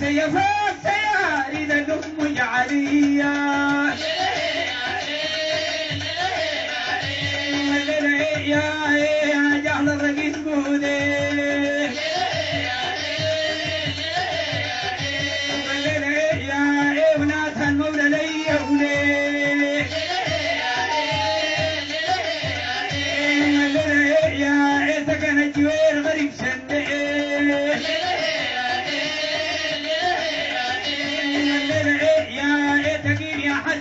سيفات يا إذا دم عليا يا جهل الرقيق بودي يا ابنات المولى لي ولي يا عيسى كان جوي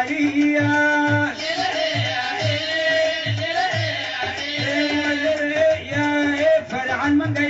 عليا alma